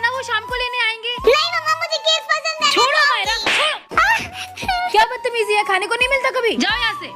है ना वो शाम को लेने आएँगे। नहीं मम्मा मुझे केक पसंद है। छोड़ो मायरा छोड़ो। क्या बदतमीजी है? खाने को नहीं मिलता कभी? जाओ यहाँ से।